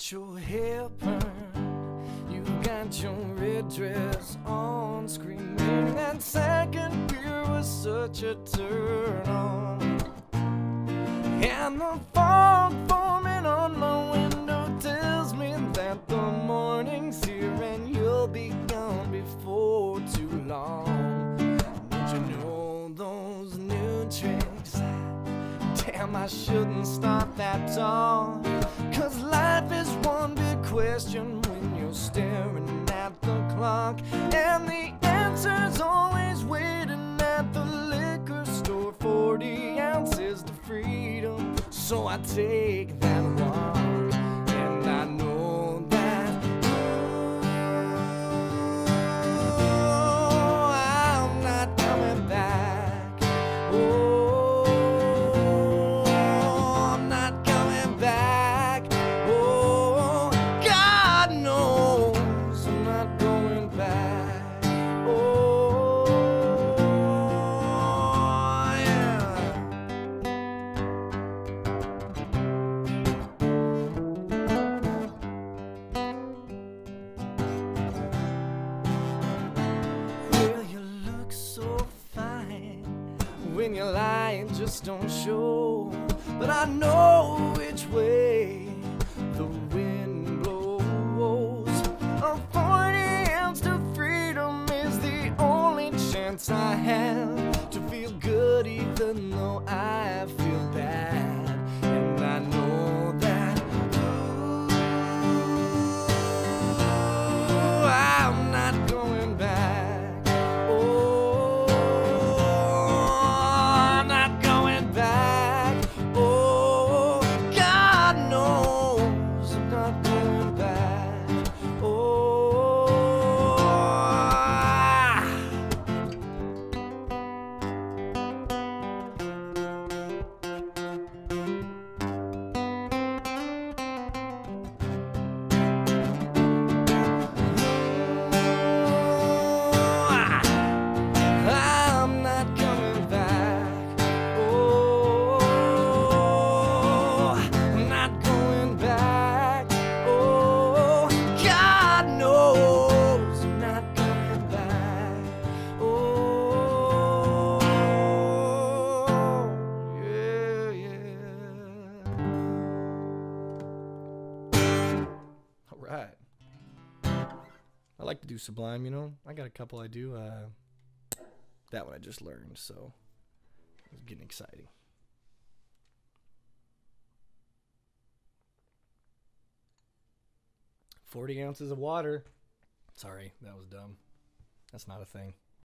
got your hair burned. You got your red dress on, screaming. That second beer was such a turn on. And the fog forming on my window tells me that the morning's here and you'll be gone before too long. Don't you know those new tricks? Damn, I shouldn't start that tall. Question when you're staring at the clock. And the answer's always waiting at the liquor store 40 ounces to freedom. So I take that walk. Lie, don't show. But I know which way the wind blows. A 40 ounce to freedom is the only chance I have to feel good, even though I like to do Sublime, you know. I got a couple I do. Uh, that one I just learned, so it's getting exciting. Forty ounces of water. Sorry, that was dumb. That's not a thing.